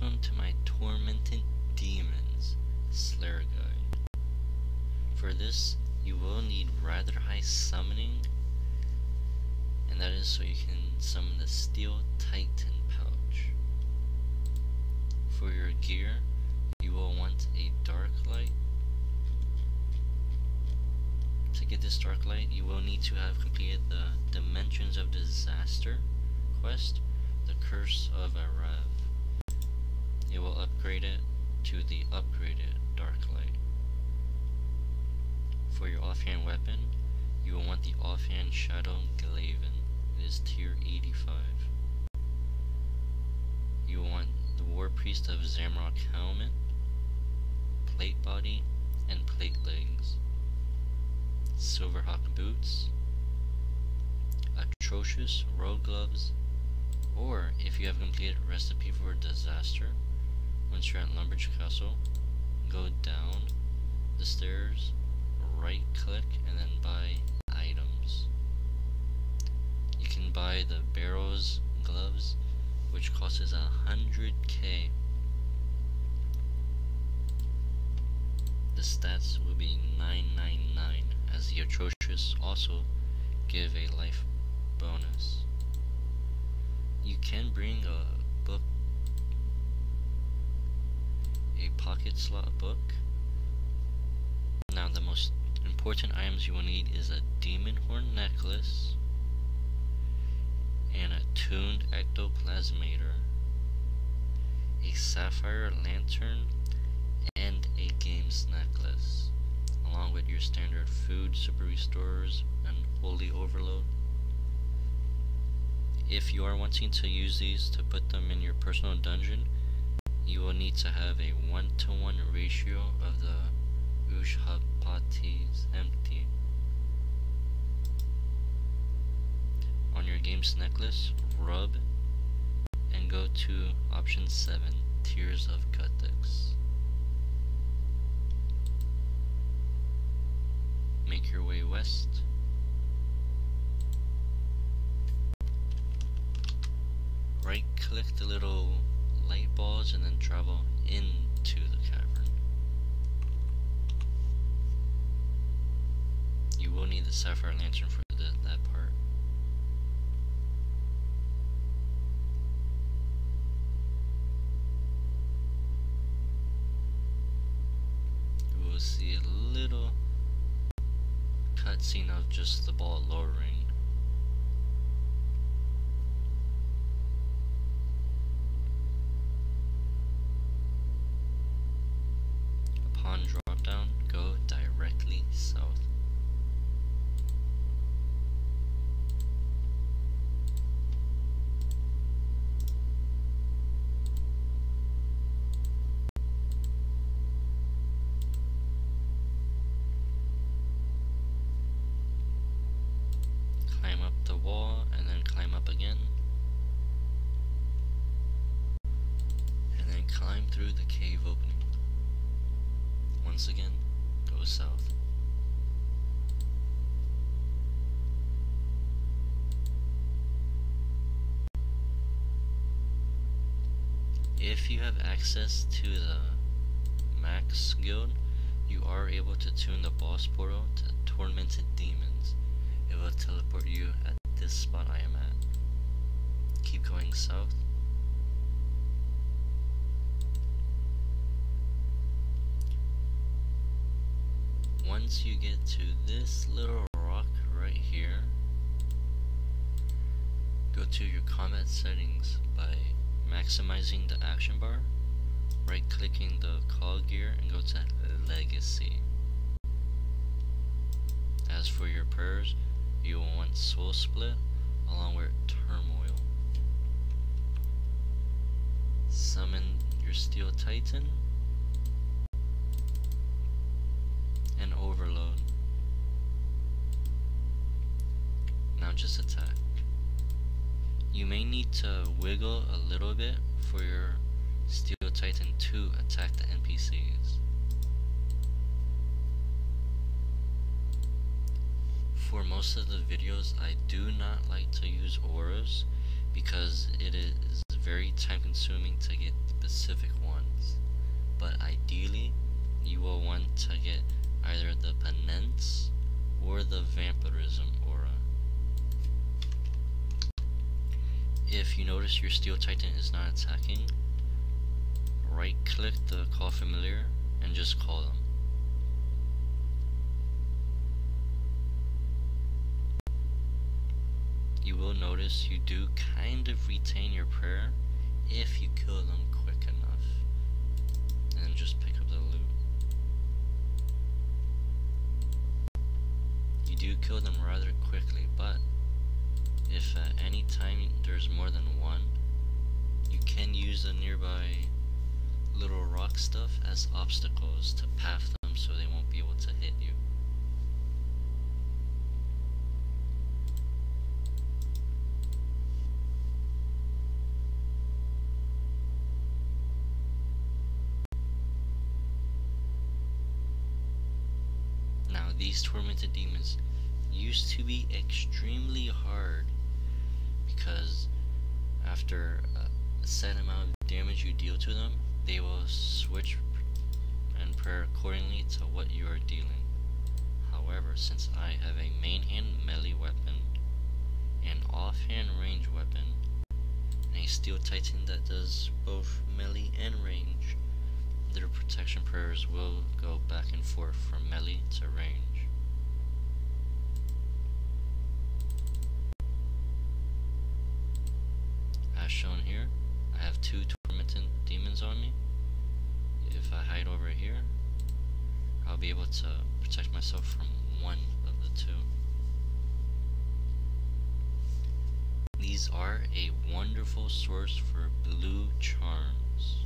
Welcome to my Tormented Demons Slayer. For this, you will need rather high summoning, and that is so you can summon the Steel Titan pouch. For your gear, you will want a Dark Light. To get this Darklight, you will need to have completed the Dimensions of Disaster quest, the Curse of Arrav it will upgrade it to the upgraded Dark Light. For your offhand weapon, you will want the offhand Shadow Glaive. It is tier 85. You will want the Warpriest of Zamorak helmet, plate body, and plate legs, Silverhawk boots, atrocious rogue gloves, or if you have completed Recipe for Disaster, once you're at Lumbridge Castle, go down the stairs, right click, and then buy items. You can buy the Barrows gloves, which costs a hundred K. The stats will be 999, as the Atrocious also give a life bonus. You can bring a book a pocket slot book. Now the most important items you will need is a demon horn necklace and a tuned ectoplasmator, a sapphire lantern, and a games necklace, along with your standard food, super restorers, and holy overload. If you are wanting to use these to put them in your personal dungeon, you will need to have a one-to-one ratio of the Ushhapatis empty. On your game's necklace, rub and go to option 7, Tears of Guthix. Make your way west. Right click the little balls and then travel into the cavern. You will need the sapphire lantern for the, that part. You will see a little cutscene of just the ball lowering. Once again, go south. If you have access to the Max Guild, you are able to tune the boss portal to Tormented Demons. It will teleport you at this spot I am at. Keep going south once you get to this little rock right here, go to your combat settings by maximizing the action bar, right clicking the cog gear and go to legacy. As for your prayers, you will want soul split along with turmoil. Summon your steel titan and overload. Now just attack. You may need to wiggle a little bit for your Steel Titan to attack the NPCs. For most of the videos, I do not like to use auras because it is very time consuming to get specific ones. But ideally, you will want to get either the Penance or the Vampirism aura. If you notice your Steel Titan is not attacking, right click the call familiar and just call them. You will notice you do kind of retain your prayer if you kill them quick enough. And just pick up the loot. You do kill them rather quickly, but if at any time there's more than one, you can use the nearby little rock stuff as obstacles to path them so they won't be able to hit you. Now these tormented demons used to be extremely hard because after a set amount of damage you deal to them, they will switch and prayer accordingly to what you are dealing. However, since I have a main hand melee weapon, an offhand range weapon, and a steel titan that does both melee and range, their protection prayers will go back and forth from melee to range. As shown here, I have two tormented demons on me. If I hide over here, I'll be able to protect myself from one of the two. These are a wonderful source for blue charms.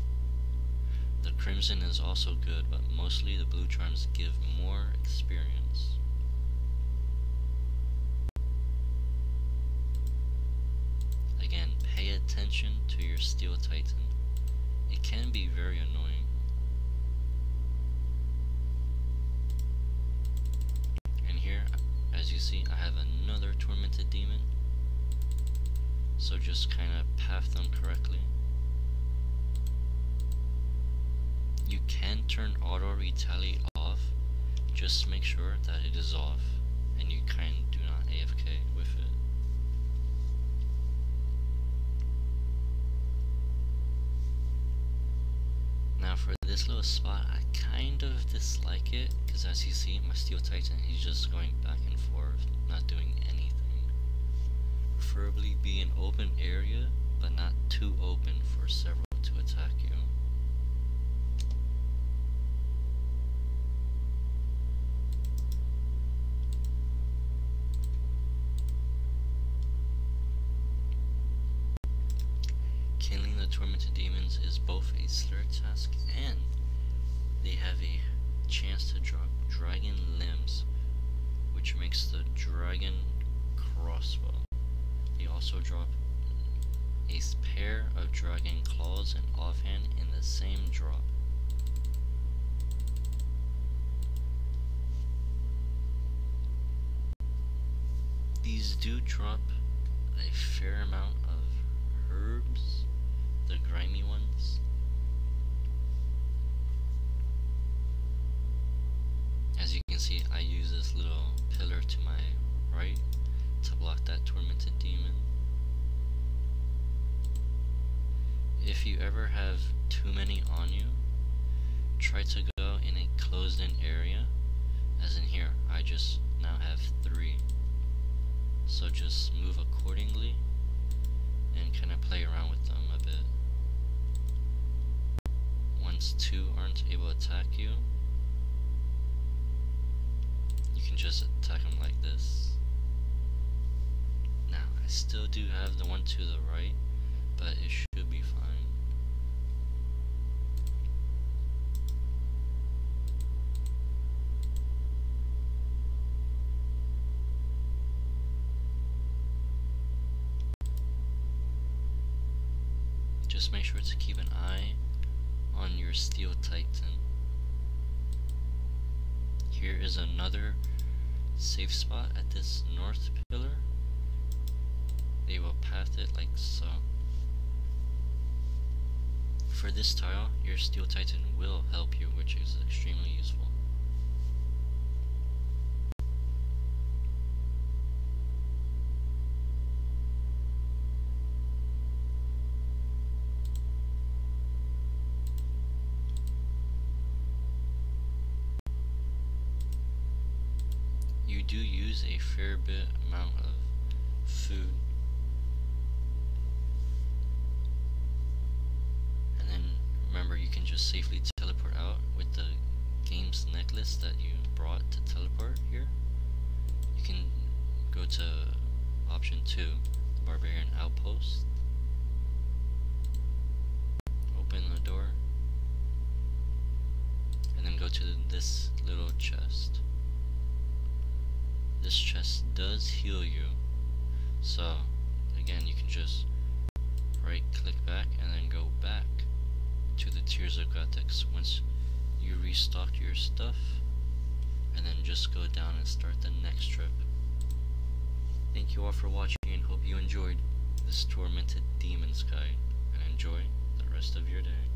The crimson is also good, but mostly the blue charms give more experience. Again, pay attention to your steel titan. It can be very annoying. And here, as you see, I have another tormented demon. So just kind of path them correctly. You can turn auto retaliate off, just make sure that it is off and you kind of do not AFK with it. For this little spot, I kind of dislike it, because as you see, my Steel Titan, he's just going back and forth, not doing anything. Preferably be an open area, but not too open for several to attack you. The tormented demons is both a slayer task and they have a chance to drop dragon limbs, which makes the dragon crossbow. They also drop a pair of dragon claws and offhand in the same drop. These do drop a fair amount of herbs, the grimy ones. As you can see, I use this little pillar to my right to block that tormented demon. If you ever have too many on you, try to go in a closed in area, as in here, I just now have three. So just move accordingly and kind of play around with them a bit. Two aren't able to attack you, you can just attack them like this. Now, I still do have the one to the right, but it should be fine. Just make sure to keep an eye on your steel titan. Here is another safe spot at this north pillar. They will path it like so. for this tile, your Steel Titan will help you, which is extremely useful. You do use a fair bit amount of food And then remember you can just safely teleport out with the games necklace that you brought to teleport here. You can go to option 2, the Barbarian Outpost. Open the door. And then go to this little chest. This chest does heal you. So, again, you can just right click back and then go back to the Tears of Guthix once you restock your stuff and then just go down and start the next trip. Thank you all for watching and hope you enjoyed this Tormented Demons guide and enjoy the rest of your day.